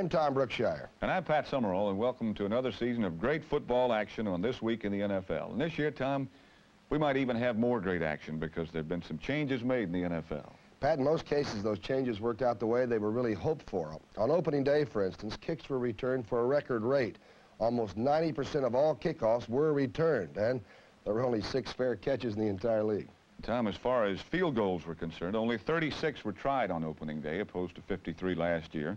I'm Tom Brookshier. And I'm Pat Summerall, and welcome to another season of great football action on This Week in the NFL. And this year, Tom, we might even have more great action because there have been some changes made in the NFL. Pat, in most cases, those changes worked out the way they were really hoped for. On opening day, for instance, kicks were returned for a record rate. Almost 90% of all kickoffs were returned, and there were only six fair catches in the entire league. Tom, as far as field goals were concerned, only 36 were tried on opening day, opposed to 53 last year.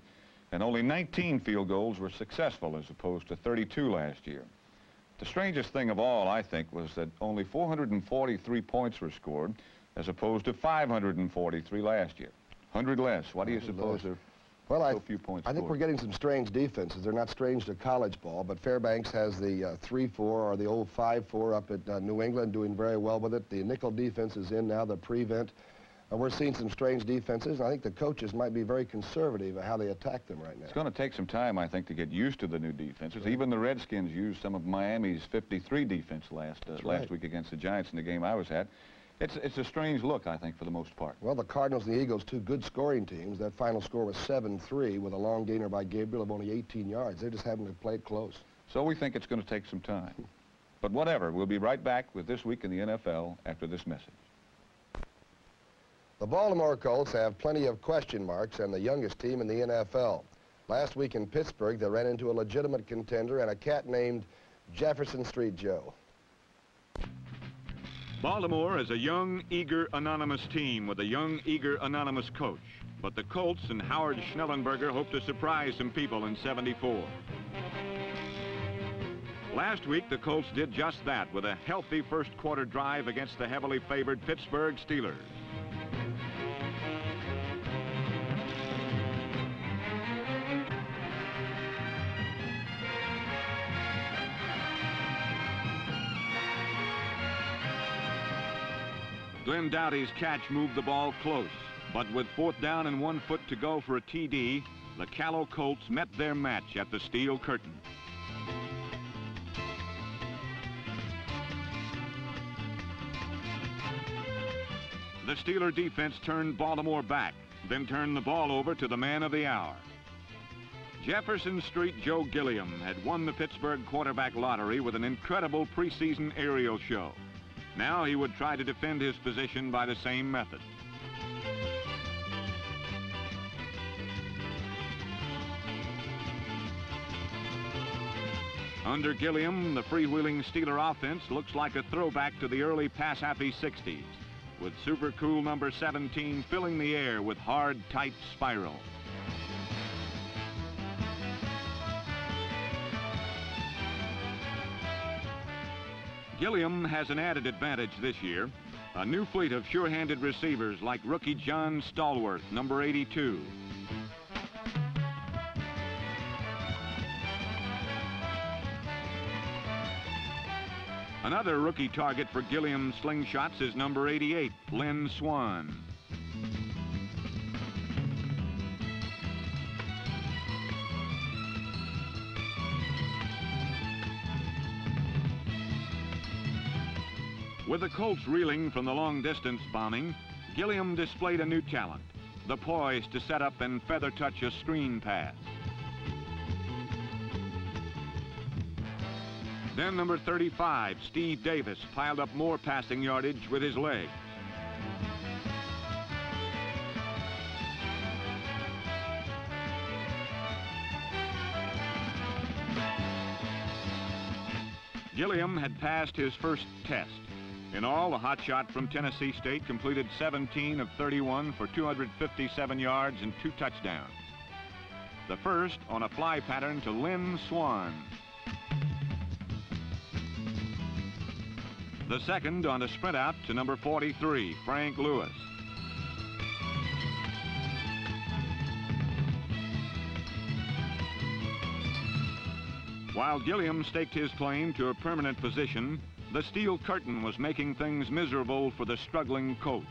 And only 19 field goals were successful, as opposed to 32 last year. The strangest thing of all, I think, was that only 443 points were scored, as opposed to 543 last year. 100 less. Why do you suppose there well, so I, few points I think scored? we're getting some strange defenses. They're not strange to college ball, but Fairbanks has the 3-4 uh, or the old 5-4 up at uh, New England, doing very well with it. The nickel defense is in now, the prevent. We're seeing some strange defenses. and I think the coaches might be very conservative at how they attack them right now. It's going to take some time, I think, to get used to the new defenses. Even the Redskins used some of Miami's 53 defense last uh, last right. week against the Giants in the game I was at. It's, it's a strange look, I think, for the most part. Well, the Cardinals and the Eagles, two good scoring teams. That final score was 7-3 with a long gainer by Gabriel of only 18 yards. They're just having to play it close. So we think it's going to take some time. But whatever, we'll be right back with This Week in the NFL after this message. The Baltimore Colts have plenty of question marks and the youngest team in the NFL. Last week in Pittsburgh, they ran into a legitimate contender and a cat named Jefferson Street Joe. Baltimore is a young, eager, anonymous team with a young, eager, anonymous coach. But the Colts and Howard Schnellenberger hope to surprise some people in 74. Last week, the Colts did just that with a healthy first quarter drive against the heavily favored Pittsburgh Steelers. Doughty's catch moved the ball close, but with fourth down and one foot to go for a TD, the Callow Colts met their match at the steel curtain. The Steeler defense turned Baltimore back, then turned the ball over to the man of the hour. Jefferson Street Joe Gilliam had won the Pittsburgh quarterback lottery with an incredible preseason aerial show. Now he would try to defend his position by the same method. Under Gilliam, the freewheeling Steeler offense looks like a throwback to the early pass-happy 60s, with super cool number 17 filling the air with hard, tight spiral. Gilliam has an added advantage this year. A new fleet of sure-handed receivers like rookie John Stallworth, number 82. Another rookie target for Gilliam slingshots is number 88, Lynn Swann. With the Colts reeling from the long-distance bombing, Gilliam displayed a new talent, the poise to set up and feather touch a screen pass. Then number 35, Steve Davis, piled up more passing yardage with his legs. Gilliam had passed his first test. In all, the hotshot from Tennessee State completed 17 of 31 for 257 yards and two touchdowns. The first on a fly pattern to Lynn Swann. The second on a sprint out to number 43, Frank Lewis. While Gilliam staked his claim to a permanent position, the steel curtain was making things miserable for the struggling Colts.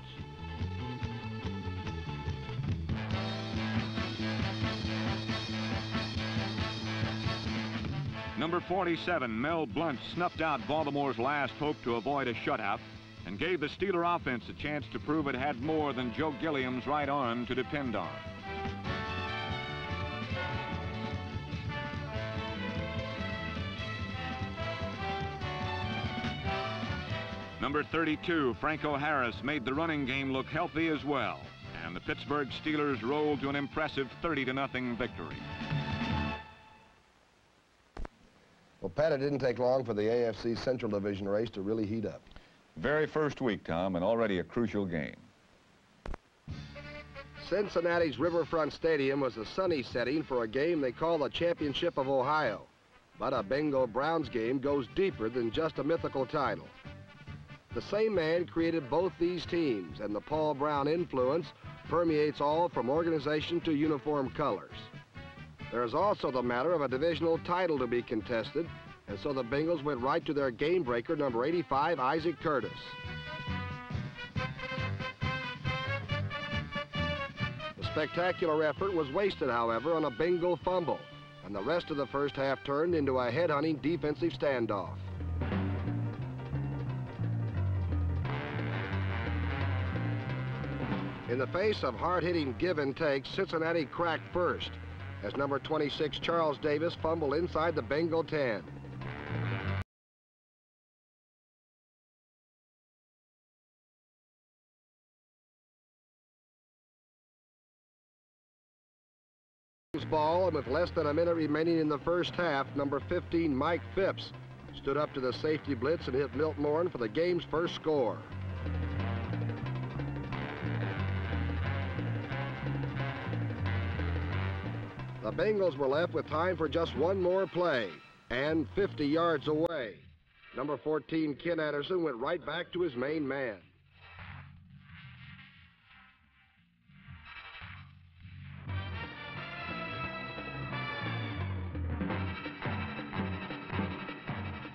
Number 47, Mel Blount, snuffed out Baltimore's last hope to avoid a shutout and gave the Steeler offense a chance to prove it had more than Joe Gilliam's right arm to depend on. Number 32, Franco Harris, made the running game look healthy as well. And the Pittsburgh Steelers rolled to an impressive 30 to nothing victory. Well, Pat, it didn't take long for the AFC Central Division race to really heat up. Very first week, Tom, and already a crucial game. Cincinnati's Riverfront Stadium was a sunny setting for a game they call the Championship of Ohio. But a Bengal Browns game goes deeper than just a mythical title. The same man created both these teams, and the Paul Brown influence permeates all from organization to uniform colors. There is also the matter of a divisional title to be contested, and so the Bengals went right to their game breaker, number 85, Isaac Curtis. The spectacular effort was wasted, however, on a Bengal fumble, and the rest of the first half turned into a head-hunting defensive standoff. In the face of hard-hitting give and take, Cincinnati cracked first as number 26 Charles Davis fumbled inside the Bengal 10. ball and with less than a minute remaining in the first half, number 15 Mike Phipps stood up to the safety blitz and hit Milt Morin for the game's first score. The Bengals were left with time for just one more play and 50 yards away. Number 14, Ken Anderson, went right back to his main man.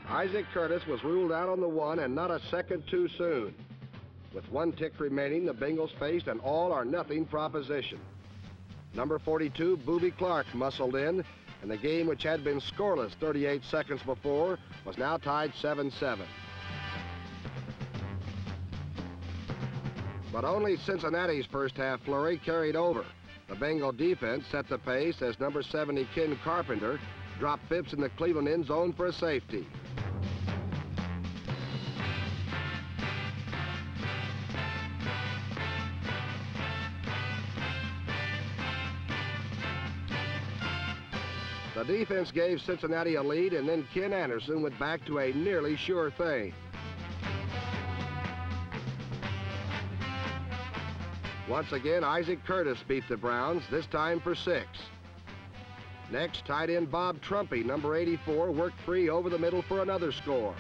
Isaac Curtis was ruled out on the one and not a second too soon. With one tick remaining, the Bengals faced an all-or-nothing proposition. Number 42, Boobie Clark, muscled in, and the game, which had been scoreless 38 seconds before, was now tied 7-7. But only Cincinnati's first half flurry carried over. The Bengal defense set the pace as number 70, Ken Carpenter, dropped Phipps in the Cleveland end zone for a safety. Defense gave Cincinnati a lead, and then Ken Anderson went back to a nearly sure thing. Once again, Isaac Curtis beat the Browns, this time for six. Next, tight end Bob Trumpy, number 84, worked free over the middle for another score.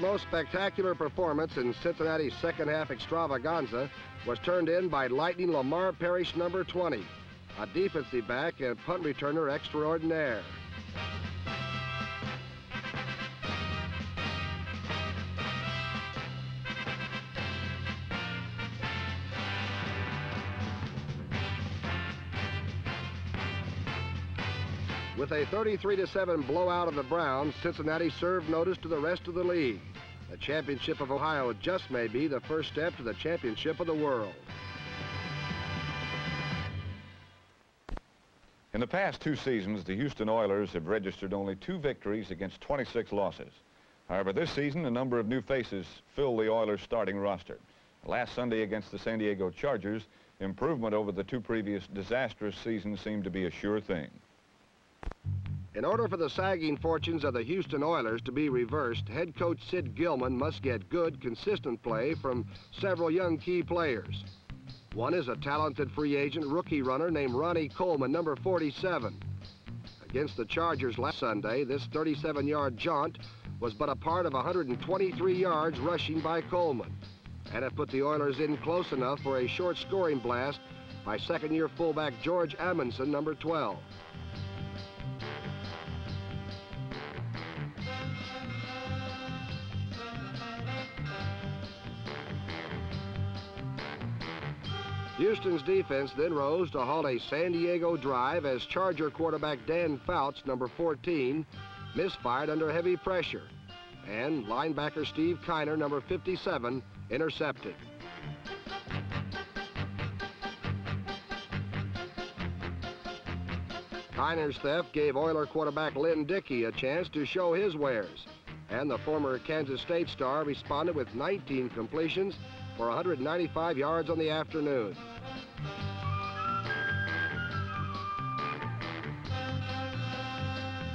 The most spectacular performance in Cincinnati's second half extravaganza was turned in by Lightning Lamar Parrish, number 20, a defensive back and punt returner extraordinaire. With a 33-7 blowout of the Browns, Cincinnati served notice to the rest of the league. The championship of Ohio just may be the first step to the championship of the world. In the past two seasons, the Houston Oilers have registered only two victories against 26 losses. However, this season, a number of new faces fill the Oilers' starting roster. Last Sunday against the San Diego Chargers, improvement over the two previous disastrous seasons seemed to be a sure thing. In order for the sagging fortunes of the Houston Oilers to be reversed, head coach Sid Gillman must get good, consistent play from several young key players. One is a talented free agent rookie runner named Ronnie Coleman, number 47. Against the Chargers last Sunday, this 37-yard jaunt was but a part of 123 yards rushing by Coleman. And it put the Oilers in close enough for a short scoring blast by second-year fullback George Amundson, number 12. Houston's defense then rose to halt a San Diego drive as Charger quarterback Dan Fouts, number 14, misfired under heavy pressure. And linebacker Steve Kiner, number 57, intercepted. Kiner's theft gave Oiler quarterback Lynn Dickey a chance to show his wares. And the former Kansas State star responded with 19 completions for 195 yards on the afternoon.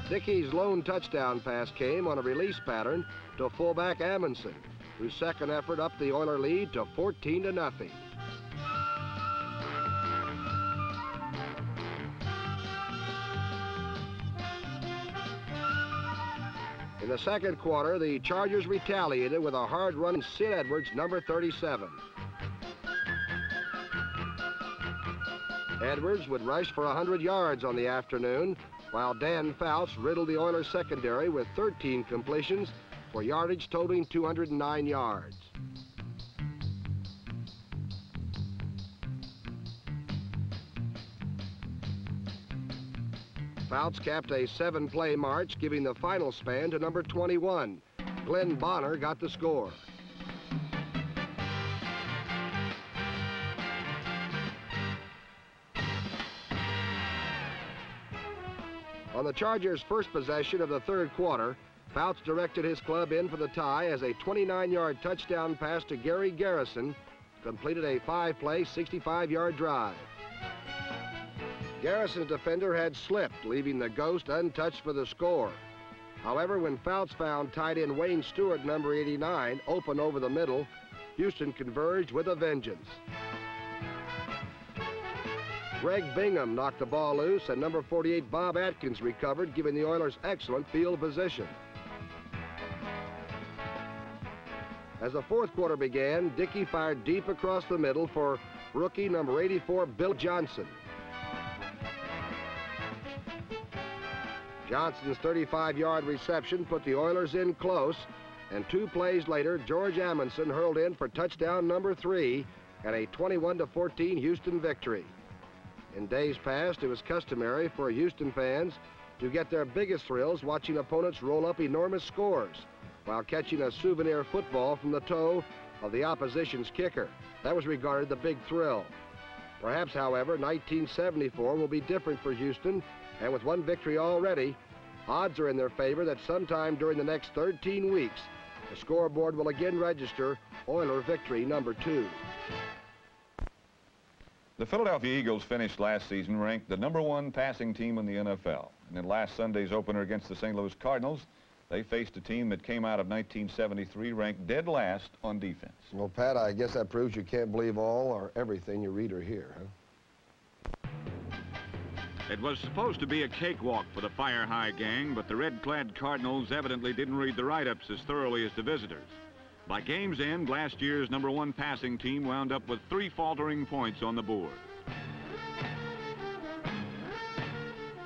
Dickey's lone touchdown pass came on a release pattern to fullback Amundson, whose second effort upped the Oiler lead to 14 to nothing. The second quarter, the Chargers retaliated with a hard run Cid Edwards, number 37. Edwards would rush for 100 yards on the afternoon, while Dan Fouts riddled the Oilers secondary with 13 completions for yardage totaling 209 yards. Fouts capped a seven-play march, giving the final span to number 21. Glenn Bonner got the score. On the Chargers' first possession of the third quarter, Fouts directed his club in for the tie as a 29-yard touchdown pass to Gary Garrison completed a five-play, 65-yard drive. Garrison's defender had slipped, leaving the Ghost untouched for the score. However, when Fouts found tight end Wayne Stewart, number 89, open over the middle, Houston converged with a vengeance. Greg Bingham knocked the ball loose, and number 48 Bob Atkins recovered, giving the Oilers excellent field position. As the fourth quarter began, Dickey fired deep across the middle for rookie number 84 Bill Johnson. Johnson's 35-yard reception put the Oilers in close, and two plays later, George Amundson hurled in for touchdown number three and a 21-14 Houston victory. In days past, it was customary for Houston fans to get their biggest thrills watching opponents roll up enormous scores while catching a souvenir football from the toe of the opposition's kicker. That was regarded the big thrill. Perhaps, however, 1974 will be different for Houston, and with one victory already, odds are in their favor that sometime during the next 13 weeks, the scoreboard will again register Oiler victory number two. The Philadelphia Eagles finished last season ranked the number one passing team in the NFL. And in last Sunday's opener against the St. Louis Cardinals, they faced a team that came out of 1973 ranked dead last on defense. Well, Pat, I guess that proves you can't believe all or everything you read or hear, huh? It was supposed to be a cakewalk for the Fire High gang, but the red-clad Cardinals evidently didn't read the write-ups as thoroughly as the visitors. By game's end, last year's number one passing team wound up with three faltering points on the board.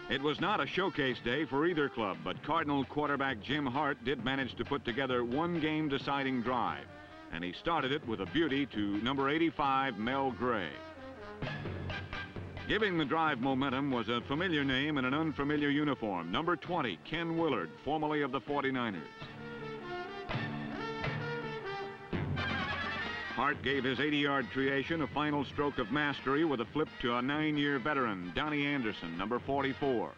It was not a showcase day for either club, but Cardinal quarterback Jim Hart did manage to put together one game-deciding drive, and he started it with a beauty to number 85, Mel Gray. Giving the drive momentum was a familiar name in an unfamiliar uniform, number 20, Ken Willard, formerly of the 49ers. Hart gave his 80-yard creation a final stroke of mastery with a flip to a nine-year veteran, Donny Anderson, number 44.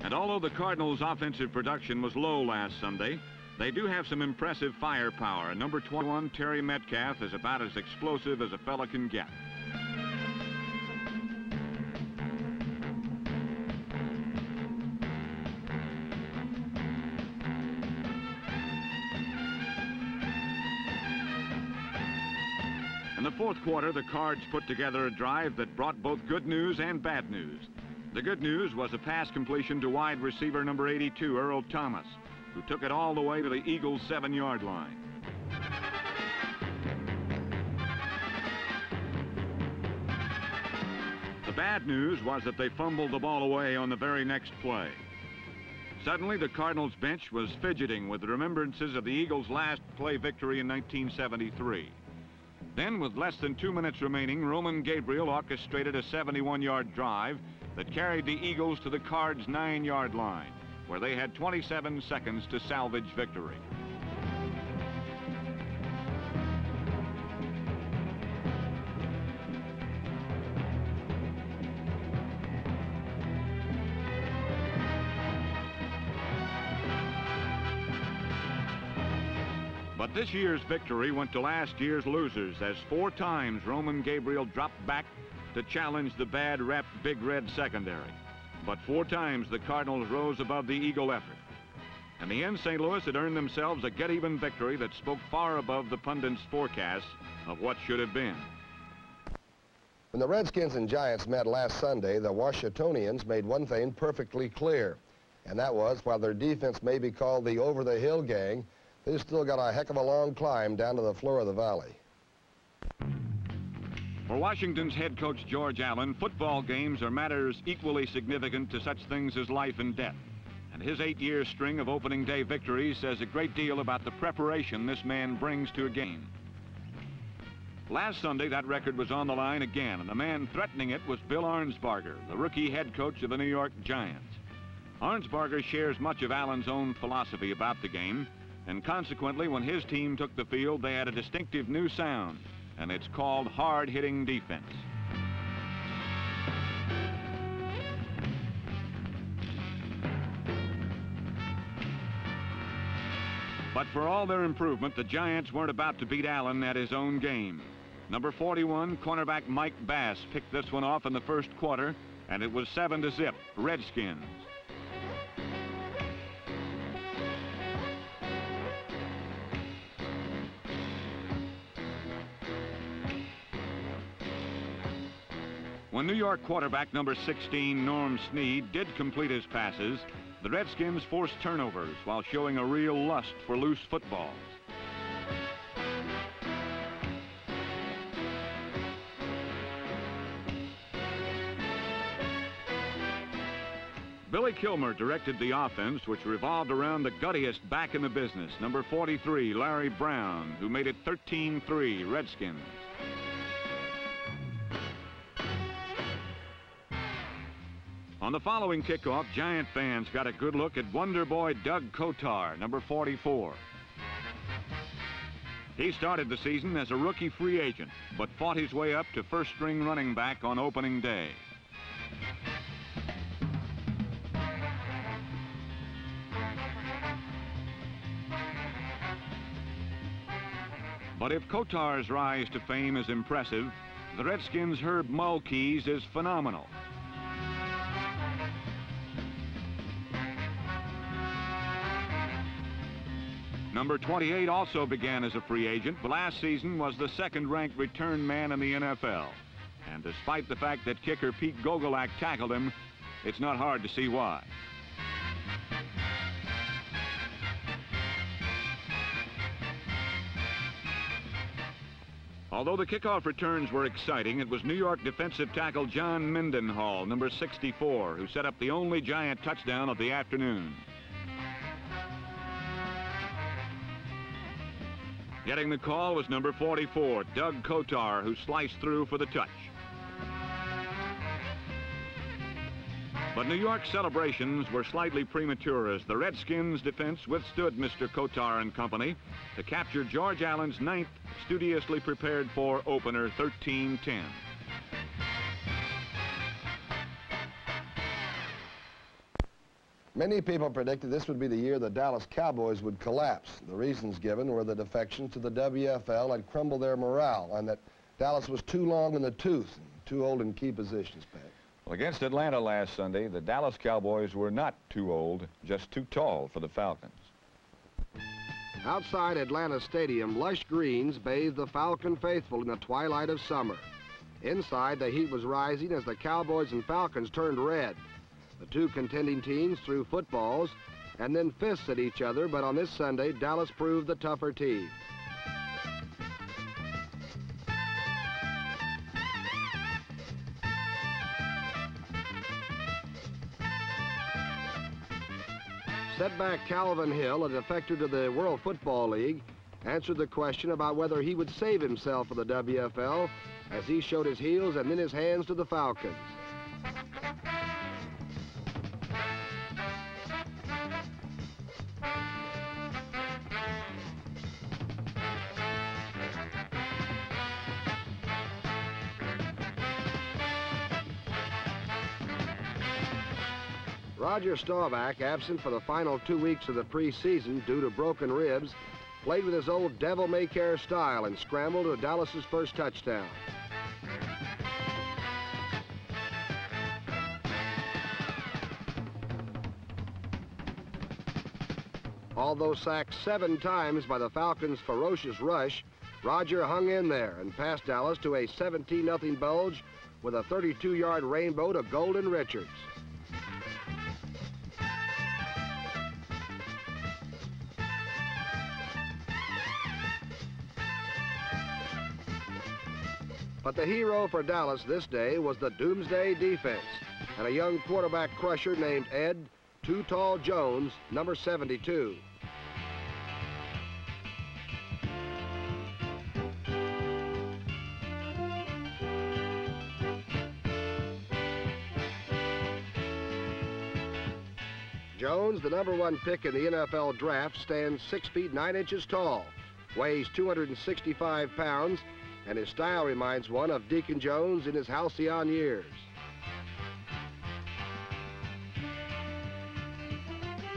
And although the Cardinals' offensive production was low last Sunday, they do have some impressive firepower. Number 21, Terry Metcalf, is about as explosive as a fella can get. In the fourth quarter, the Cards put together a drive that brought both good news and bad news. The good news was a pass completion to wide receiver number 82, Earl Thomas, who took it all the way to the Eagles' seven-yard line. The bad news was that they fumbled the ball away on the very next play. Suddenly, the Cardinals bench was fidgeting with the remembrances of the Eagles' last play victory in 1973. Then, with less than two minutes remaining, Roman Gabriel orchestrated a 71-yard drive that carried the Eagles to the Cards' nine-yard line, where they had 27 seconds to salvage victory. But this year's victory went to last year's losers as four times Roman Gabriel dropped back to challenge the bad rep Big Red secondary. But four times the Cardinals rose above the Eagle effort. In the end, St. Louis had earned themselves a get-even victory that spoke far above the pundits' forecasts of what should have been. When the Redskins and Giants met last Sunday, the Washingtonians made one thing perfectly clear, and that was while their defense may be called the over-the-hill gang, they've still got a heck of a long climb down to the floor of the valley. For Washington's head coach George Allen, football games are matters equally significant to such things as life and death. And his eight-year string of opening day victories says a great deal about the preparation this man brings to a game. Last Sunday, that record was on the line again, and the man threatening it was Bill Arnsparger, the rookie head coach of the New York Giants. Arnsparger shares much of Allen's own philosophy about the game, and consequently, when his team took the field, they had a distinctive new sound, and it's called hard-hitting defense. But for all their improvement, the Giants weren't about to beat Allen at his own game. Number 41, cornerback Mike Bass picked this one off in the first quarter, and it was 7 to zip, Redskins. When New York quarterback number 16, Norm Snead, did complete his passes, the Redskins forced turnovers while showing a real lust for loose footballs. Billy Kilmer directed the offense, which revolved around the guttiest back in the business, number 43, Larry Brown, who made it 13-3 Redskins. On the following kickoff, Giant fans got a good look at Wonder Boy Doug Kotar, number 44. He started the season as a rookie free agent, but fought his way up to first-string running back on opening day. But if Kotar's rise to fame is impressive, the Redskins' Herb Mulkey's is phenomenal. Number 28 also began as a free agent, but last season was the second-ranked return man in the NFL. And despite the fact that kicker Pete Gogolak tackled him, it's not hard to see why. Although the kickoff returns were exciting, it was New York defensive tackle John Mendenhall, number 64, who set up the only Giant touchdown of the afternoon. Getting the call was number 44, Doug Kotar, who sliced through for the touch. But New York's celebrations were slightly premature as the Redskins' defense withstood Mr. Kotar and company to capture George Allen's ninth studiously prepared for opener 13-10. Many people predicted this would be the year the Dallas Cowboys would collapse. The reasons given were the defections to the WFL had crumbled their morale and that Dallas was too long in the tooth and too old in key positions, Pat. Well, against Atlanta last Sunday, the Dallas Cowboys were not too old, just too tall for the Falcons. Outside Atlanta Stadium, lush greens bathed the Falcon faithful in the twilight of summer. Inside, the heat was rising as the Cowboys and Falcons turned red. The two contending teams threw footballs and then fists at each other, but on this Sunday, Dallas proved the tougher team. Setback Calvin Hill, a defector to the World Football League, answered the question about whether he would save himself for the WFL as he showed his heels and then his hands to the Falcons. Roger Staubach, absent for the final two weeks of the preseason due to broken ribs, played with his old devil may care style and scrambled to Dallas's first touchdown. Although sacked seven times by the Falcons' ferocious rush, Roger hung in there and passed Dallas to a 17-0 bulge with a 32-yard rainbow to Golden Richards. But the hero for Dallas this day was the Doomsday defense and a young quarterback crusher named Ed Too Tall Jones, number 72. Jones, the number one pick in the NFL draft, stands 6 feet 9 inches tall, weighs 265 pounds, and his style reminds one of Deacon Jones in his halcyon years.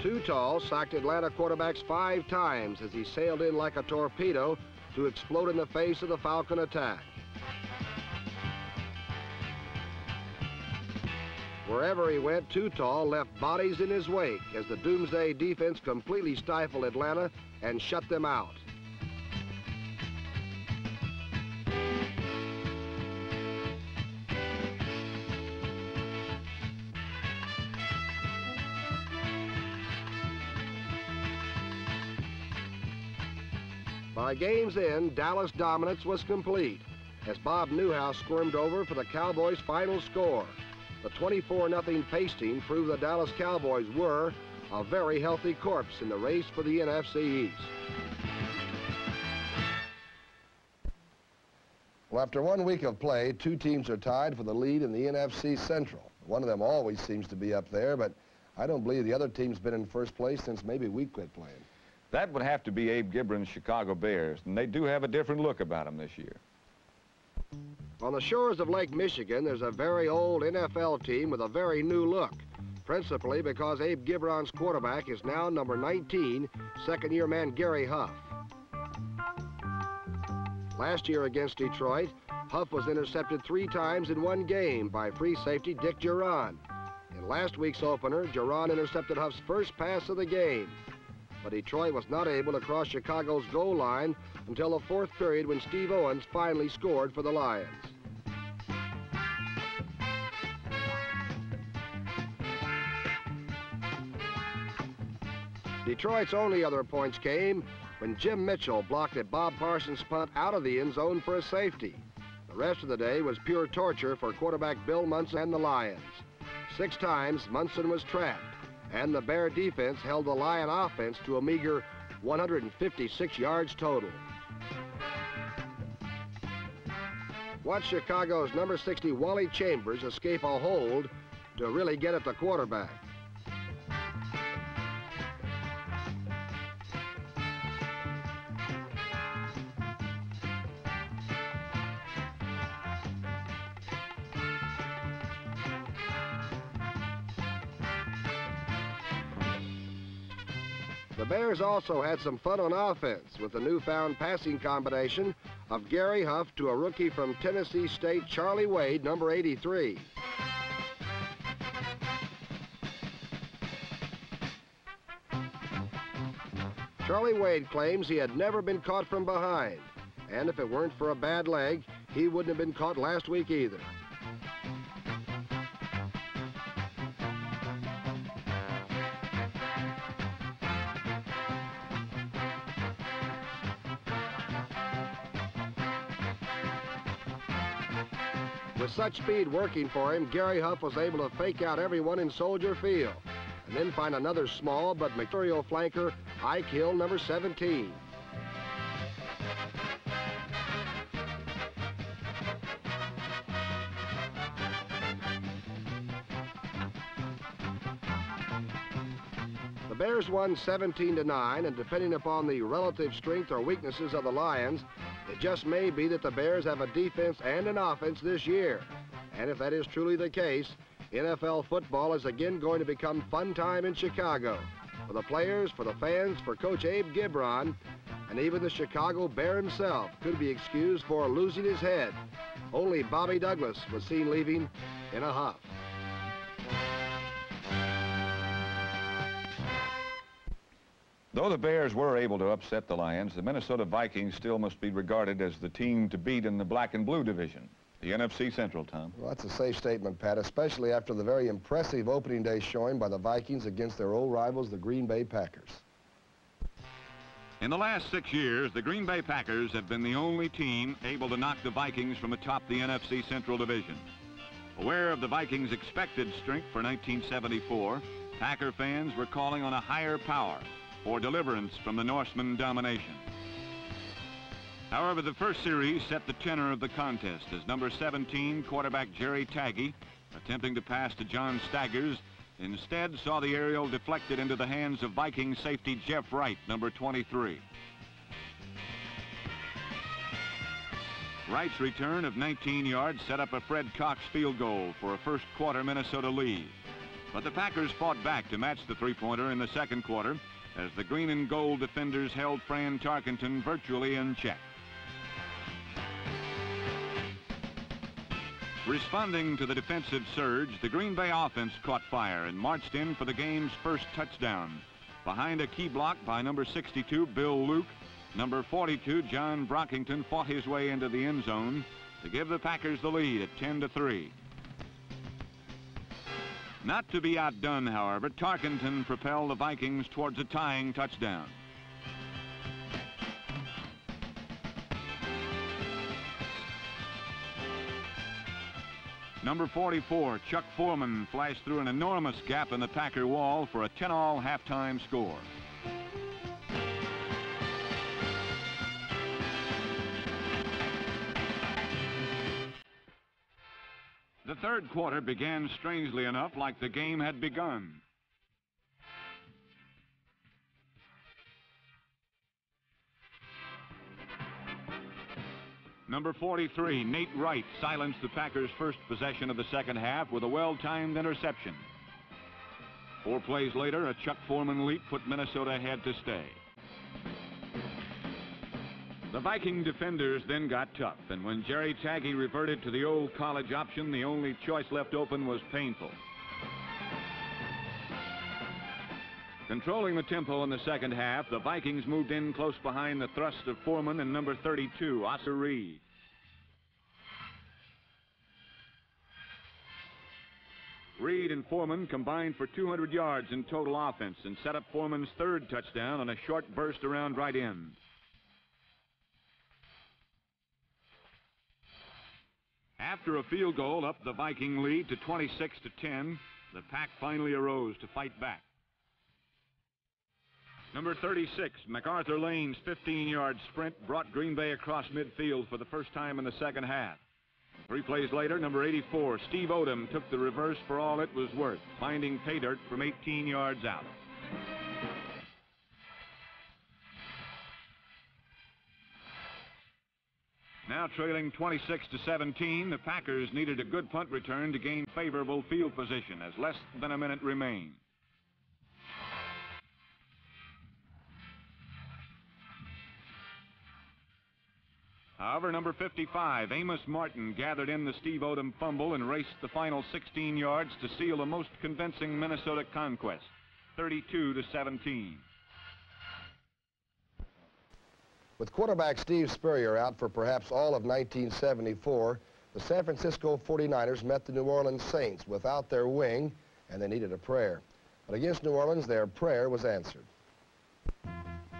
Too Tall sacked Atlanta quarterbacks five times as he sailed in like a torpedo to explode in the face of the Falcon attack. Wherever he went, Too Tall left bodies in his wake as the Doomsday defense completely stifled Atlanta and shut them out. By game's end, Dallas dominance was complete as Bob Newhouse squirmed over for the Cowboys' final score. The 24-0 pasting proved the Dallas Cowboys were a very healthy corpse in the race for the NFC East. Well, after one week of play, two teams are tied for the lead in the NFC Central. One of them always seems to be up there, but I don't believe the other team's been in first place since maybe we quit playing. That would have to be Abe Gibron's Chicago Bears, and they do have a different look about them this year. On the shores of Lake Michigan, there's a very old NFL team with a very new look, principally because Abe Gibron's quarterback is now number 19, second-year man Gary Huff. Last year against Detroit, Huff was intercepted three times in one game by free safety Dick Jauron. In last week's opener, Jauron intercepted Huff's first pass of the game but Detroit was not able to cross Chicago's goal line until the fourth period when Steve Owens finally scored for the Lions. Detroit's only other points came when Jim Mitchell blocked a Bob Parsons punt out of the end zone for a safety. The rest of the day was pure torture for quarterback Bill Munson and the Lions. Six times, Munson was trapped and the Bear defense held the Lion offense to a meager 156 yards total. Watch Chicago's number 60 Wally Chambers escape a hold to really get at the quarterback. Bears also had some fun on offense with the newfound passing combination of Gary Huff to a rookie from Tennessee State, Charlie Wade, number 83. Charlie Wade claims he had never been caught from behind, and if it weren't for a bad leg, he wouldn't have been caught last week either. With such speed working for him, Gary Huff was able to fake out everyone in Soldier Field and then find another small but material flanker, Ike Hill, number 17. The Bears won 17 to 9, and depending upon the relative strength or weaknesses of the Lions, it just may be that the Bears have a defense and an offense this year. And if that is truly the case, NFL football is again going to become fun time in Chicago. For the players, for the fans, for Coach Abe Gibron, and even the Chicago Bear himself could be excused for losing his head. Only Bobby Douglas was seen leaving in a huff. Though the Bears were able to upset the Lions, the Minnesota Vikings still must be regarded as the team to beat in the black and blue division, the NFC Central, Tom. Well, that's a safe statement, Pat, especially after the very impressive opening day showing by the Vikings against their old rivals, the Green Bay Packers. In the last six years, the Green Bay Packers have been the only team able to knock the Vikings from atop the NFC Central Division. Aware of the Vikings' expected strength for 1974, Packer fans were calling on a higher power for deliverance from the Norseman domination. However, the first series set the tenor of the contest as number 17 quarterback Jerry Tagge, attempting to pass to John Staggers, instead saw the aerial deflected into the hands of Viking safety Jeff Wright, number 23. Wright's return of 19 yards set up a Fred Cox field goal for a first quarter Minnesota lead. But the Packers fought back to match the three-pointer in the second quarter as the green and gold defenders held Fran Tarkenton virtually in check. Responding to the defensive surge, the Green Bay offense caught fire and marched in for the game's first touchdown. Behind a key block by number 62, Bill Lueck, number 42, John Brockington fought his way into the end zone to give the Packers the lead at 10 to 3. Not to be outdone, however, Tarkenton propelled the Vikings towards a tying touchdown. Number 44, Chuck Foreman, flashed through an enormous gap in the Packer wall for a 10-all halftime score. Third quarter began strangely enough like the game had begun. Number 43, Nate Wright, silenced the Packers' first possession of the second half with a well-timed interception. Four plays later, a Chuck Foreman leap put Minnesota ahead to stay. The Viking defenders then got tough, and when Jerry Tagge reverted to the old college option, the only choice left open was painful. Controlling the tempo in the second half, the Vikings moved in close behind the thrust of Foreman and number 32, Oscar Reed. Reed and Foreman combined for 200 yards in total offense and set up Foreman's third touchdown on a short burst around right end. After a field goal up the Viking lead to 26 to 10, the pack finally arose to fight back. Number 36, MacArthur Lane's 15-yard sprint brought Green Bay across midfield for the first time in the second half. Three plays later, number 84, Steve Odom took the reverse for all it was worth, finding pay dirt from 18 yards out. Now trailing 26 to 17, the Packers needed a good punt return to gain favorable field position as less than a minute remained. However, number 55, Amos Martin, gathered in the Steve Odom fumble and raced the final 16 yards to seal a most convincing Minnesota conquest, 32 to 17. With quarterback Steve Spurrier out for perhaps all of 1974, the San Francisco 49ers met the New Orleans Saints without their wing, and they needed a prayer. But against New Orleans, their prayer was answered.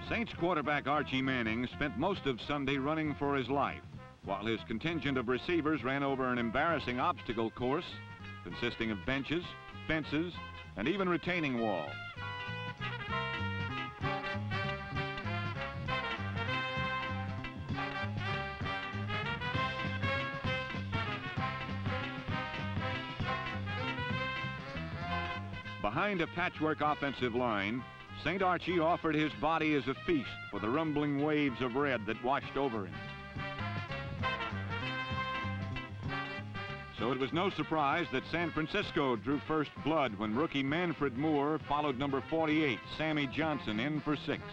Saints quarterback Archie Manning spent most of Sunday running for his life, while his contingent of receivers ran over an embarrassing obstacle course consisting of benches, fences, and even retaining walls. Behind a patchwork offensive line, St. Archie offered his body as a feast for the rumbling waves of red that washed over him. So it was no surprise that San Francisco drew first blood when rookie Manfred Moore followed number 48, Sammy Johnson, in for six.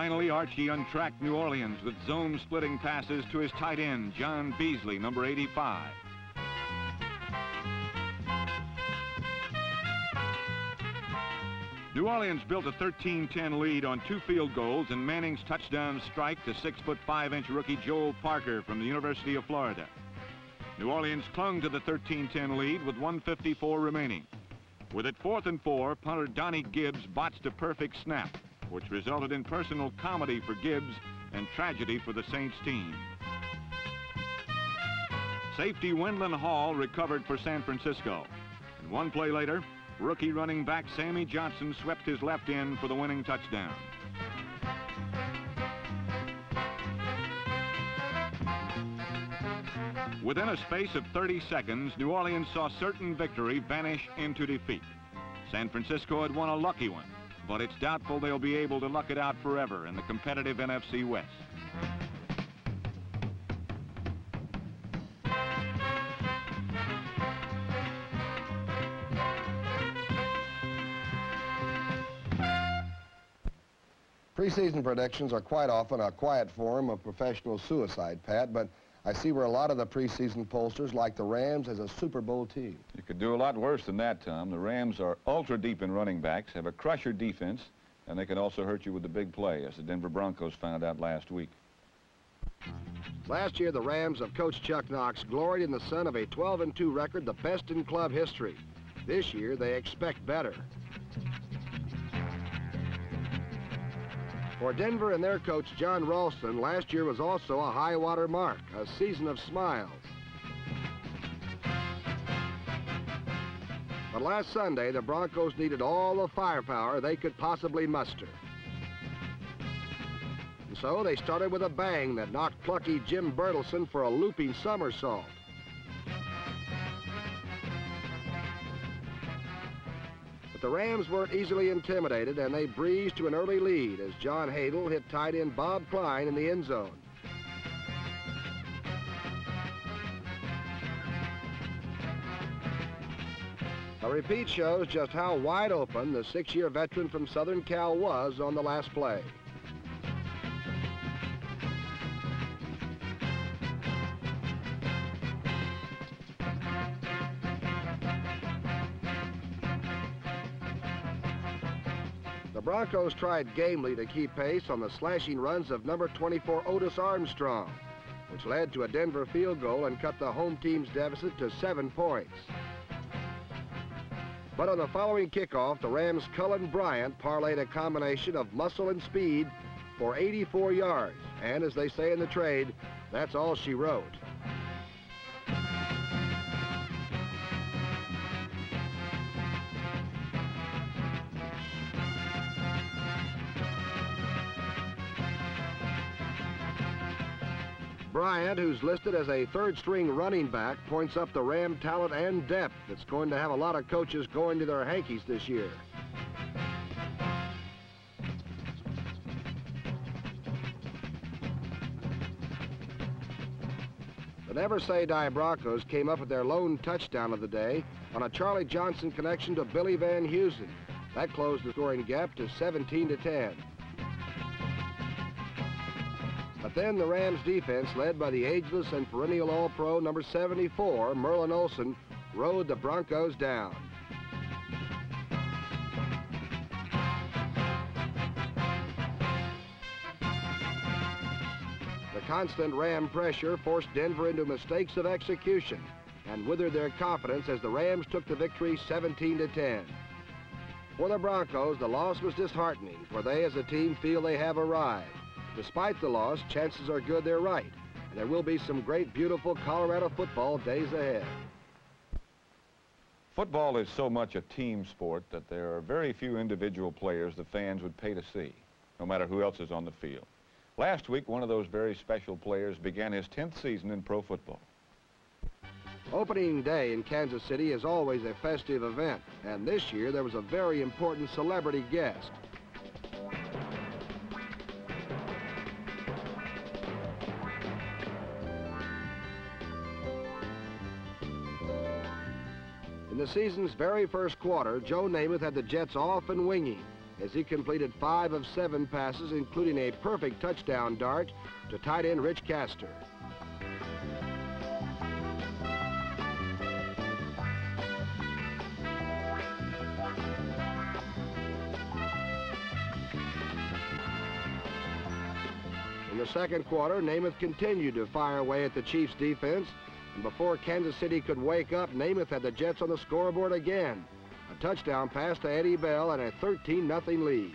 Finally, Archie untracked New Orleans with zone-splitting passes to his tight end, John Beasley, number 85. New Orleans built a 13-10 lead on two field goals and Manning's touchdown strike to 6'5" rookie Joel Parker from the University of Florida. New Orleans clung to the 13-10 lead with 154 remaining. With it fourth and four, punter Donnie Gibbs botched a perfect snap which resulted in personal comedy for Gibbs and tragedy for the Saints team. Safety Windlan Hall recovered for San Francisco. And one play later, rookie running back Sammy Johnson swept his left end for the winning touchdown. Within a space of 30 seconds, New Orleans saw certain victory vanish into defeat. San Francisco had won a lucky one, but it's doubtful they'll be able to luck it out forever in the competitive NFC West. Preseason predictions are quite often a quiet form of professional suicide, Pat, but I see where a lot of the preseason pollsters like the Rams as a Super Bowl team. You could do a lot worse than that, Tom. The Rams are ultra deep in running backs, have a crusher defense, and they can also hurt you with the big play, as the Denver Broncos found out last week. Last year, the Rams of Coach Chuck Knox gloried in the sun of a 12-2 record, the best in club history. This year, they expect better. For Denver and their coach, John Ralston, last year was also a high-water mark, a season of smiles. But last Sunday, the Broncos needed all the firepower they could possibly muster. And so they started with a bang that knocked plucky Jim Bertelsen for a looping somersault. But the Rams weren't easily intimidated, and they breezed to an early lead as John Hadl hit tight end Bob Klein in the end zone. A repeat shows just how wide open the six-year veteran from Southern Cal was on the last play. Broncos tried gamely to keep pace on the slashing runs of number 24 Otis Armstrong, which led to a Denver field goal and cut the home team's deficit to seven points. But on the following kickoff, the Rams' Cullen Bryant parlayed a combination of muscle and speed for 84 yards. And as they say in the trade, that's all she wrote. Bryant, who's listed as a third-string running back, points up the Ram talent and depth that's going to have a lot of coaches going to their hankies this year. The Never Say Die Broncos came up with their lone touchdown of the day on a Charlie Johnson connection to Billy Van Heusen. That closed the scoring gap to 17 to 10. But then the Rams defense, led by the ageless and perennial All-Pro number 74, Merlin Olsen, rode the Broncos down. The constant Ram pressure forced Denver into mistakes of execution and withered their confidence as the Rams took the victory 17 to 10. For the Broncos, the loss was disheartening, for they as a team feel they have arrived. Despite the loss, chances are good they're right. And there will be some great, beautiful Colorado football days ahead. Football is so much a team sport that there are very few individual players the fans would pay to see, no matter who else is on the field. Last week, one of those very special players began his 10th season in pro football. Opening day in Kansas City is always a festive event, and this year there was a very important celebrity guest. The season's very first quarter, Joe Namath had the Jets off and winging as he completed five of seven passes, including a perfect touchdown dart to tight end Rich Caster. In the second quarter, Namath continued to fire away at the Chiefs' defense, and before Kansas City could wake up, Namath had the Jets on the scoreboard again. A touchdown pass to Eddie Bell and a 13-0 lead.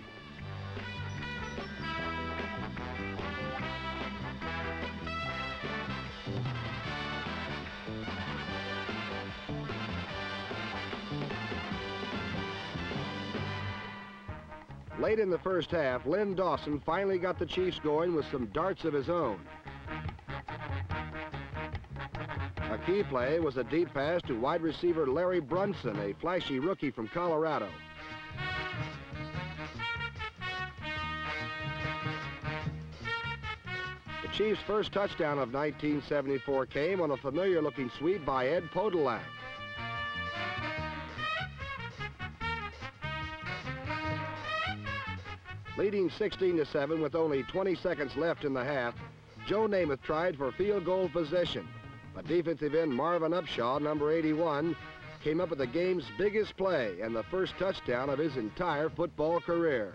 Late in the first half, Len Dawson finally got the Chiefs going with some darts of his own. Key play was a deep pass to wide receiver Larry Brunson, a flashy rookie from Colorado. The Chiefs' first touchdown of 1974 came on a familiar-looking sweep by Ed Podolak. Leading 16 to 7 with only 20 seconds left in the half, Joe Namath tried for field goal position. But defensive end Marvin Upshaw, number 81, came up with the game's biggest play and the first touchdown of his entire football career.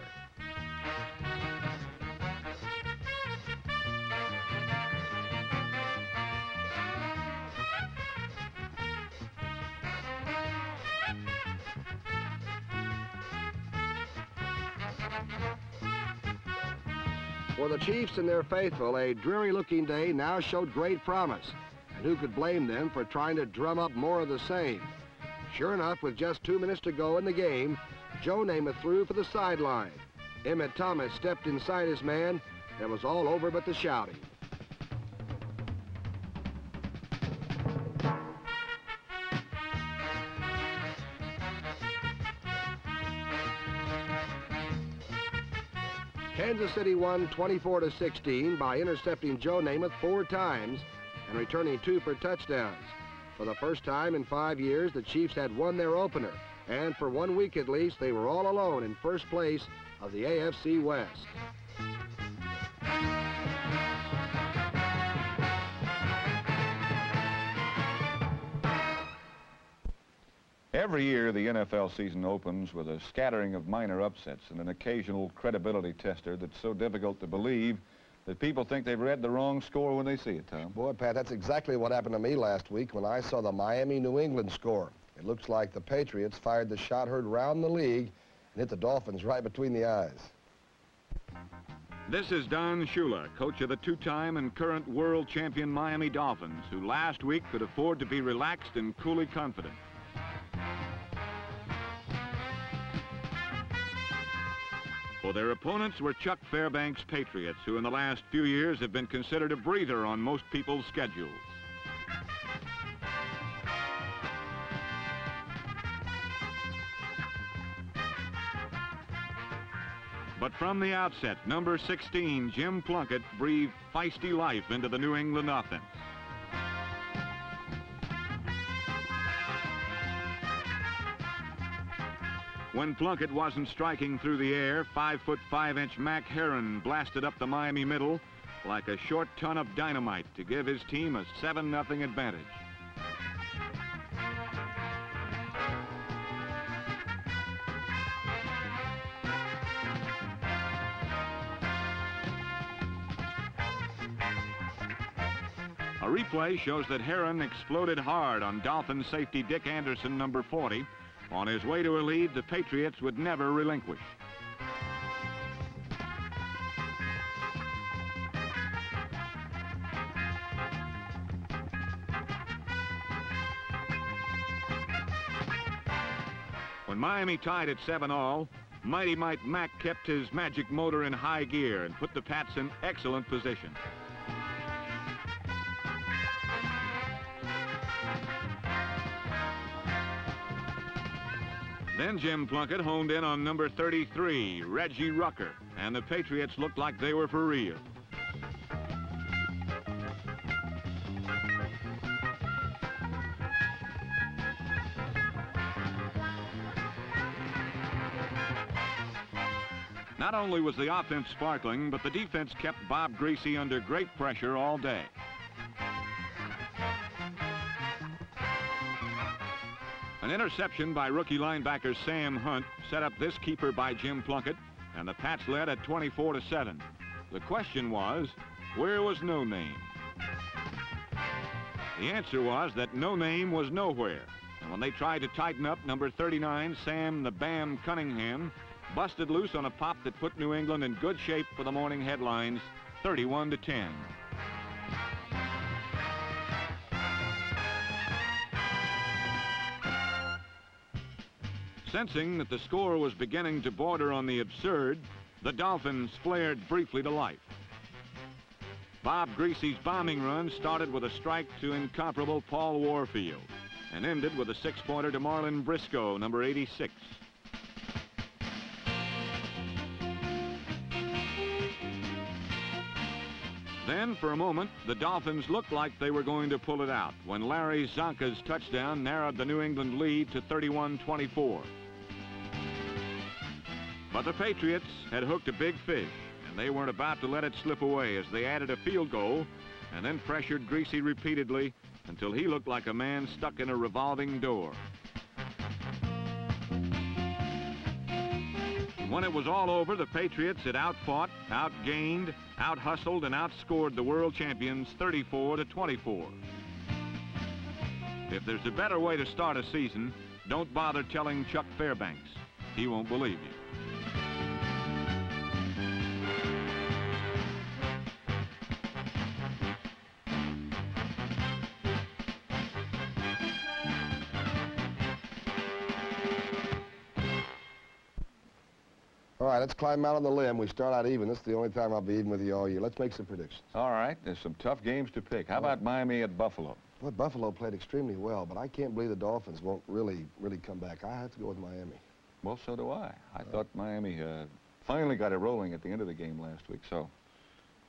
For the Chiefs and their faithful, a dreary-looking day now showed great promise. And who could blame them for trying to drum up more of the same? Sure enough, with just two minutes to go in the game, Joe Namath threw for the sideline. Emmitt Thomas stepped inside his man, and was all over but the shouting. Kansas City won 24 to 16 by intercepting Joe Namath four times and returning two for touchdowns. For the first time in five years, the Chiefs had won their opener, and for one week at least, they were all alone in first place of the AFC West. Every year, the NFL season opens with a scattering of minor upsets and an occasional credibility tester that's so difficult to believe that people think they've read the wrong score when they see it, Tom. Boy, Pat, that's exactly what happened to me last week when I saw the Miami-New England score. It looks like the Patriots fired the shot heard round the league and hit the Dolphins right between the eyes. This is Don Shula, coach of the two-time and current world champion Miami Dolphins, who last week could afford to be relaxed and coolly confident. Their opponents were Chuck Fairbanks Patriots, who in the last few years have been considered a breather on most people's schedules. But from the outset, number 16, Jim Plunkett, breathed feisty life into the New England offense. When Plunkett wasn't striking through the air, five foot five inch Mack Herron blasted up the Miami middle like a short ton of dynamite to give his team a 7 0 advantage. A replay shows that Herron exploded hard on Dolphin safety Dick Anderson, number 40, on his way to a lead the Patriots would never relinquish. When Miami tied at 7 all, Mighty Mike Mack kept his magic motor in high gear and put the Pats in excellent position. Then Jim Plunkett honed in on number 33, Reggie Rucker, and the Patriots looked like they were for real. Not only was the offense sparkling, but the defense kept Bob Griese under great pressure all day. An interception by rookie linebacker Sam Hunt set up this keeper by Jim Plunkett, and the Pats led at 24 to 7. The question was, where was No Name? The answer was that No Name was nowhere. And when they tried to tighten up, number 39, Sam the Bam Cunningham, busted loose on a pop that put New England in good shape for the morning headlines, 31 to 10. Sensing that the score was beginning to border on the absurd, the Dolphins flared briefly to life. Bob Griese's bombing run started with a strike to incomparable Paul Warfield and ended with a six-pointer to Marlin Briscoe, number 86. Then, for a moment, the Dolphins looked like they were going to pull it out when Larry Csonka's touchdown narrowed the New England lead to 31-24. But the Patriots had hooked a big fish, and they weren't about to let it slip away as they added a field goal and then pressured Griese repeatedly until he looked like a man stuck in a revolving door. When it was all over, the Patriots had outfought, outgained, out-hustled, and outscored the world champions 34 to 24. If there's a better way to start a season, don't bother telling Chuck Fairbanks. He won't believe you. Let's climb out on the limb. We start out even. This is the only time I'll be even with you all year. Let's make some predictions. All right, there's some tough games to pick. How about Miami at Buffalo? Well, Buffalo played extremely well, but I can't believe the Dolphins won't really, really come back. I have to go with Miami. Well, so do I. I thought Miami uh, finally got it rolling at the end of the game last week, so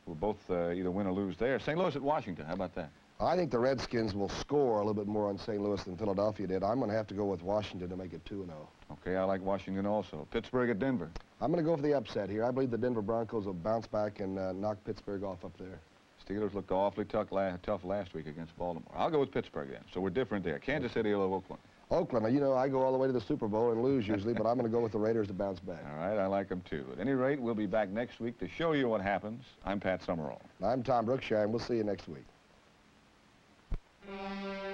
we'll both uh, either win or lose there. St. Louis at Washington, how about that? I think the Redskins will score a little bit more on St. Louis than Philadelphia did. I'm going to have to go with Washington to make it 2-0. Okay, I like Washington also. Pittsburgh at Denver. I'm going to go for the upset here. I believe the Denver Broncos will bounce back and uh, knock Pittsburgh off up there. Steelers looked awfully tough, la tough last week against Baltimore. I'll go with Pittsburgh then, so we're different there. Kansas City or Oakland. Oakland, you know, I go all the way to the Super Bowl and lose usually, but I'm going to go with the Raiders to bounce back. All right, I like them too. At any rate, we'll be back next week to show you what happens. I'm Pat Summerall. I'm Tom Brookshier, and we'll see you next week. Música